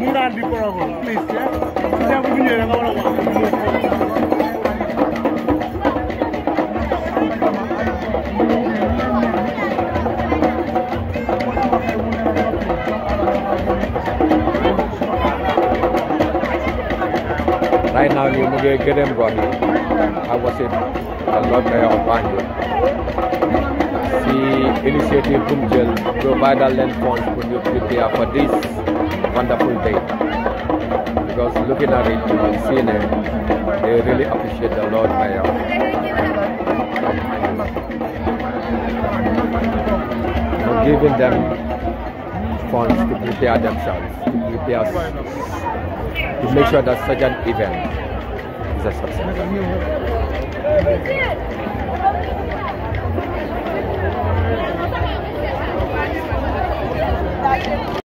mun naa di korogo please ya bu ñëwee nga war a wax right now you may get them body. I was in a lot of Banjo. The initiative from jail provided land funds for prepare for this wonderful day because looking at it you will see that they really appreciate the Lord Mayor for giving them funds to prepare themselves to prepare to make sure that such an event is a success.